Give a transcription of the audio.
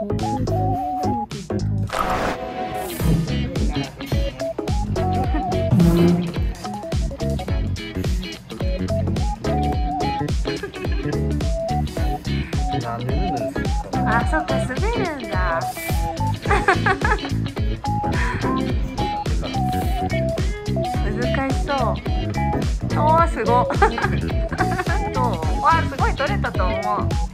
あそっか滑るんだ。難しそう。おーすご。どう。わすごい取れたと思う。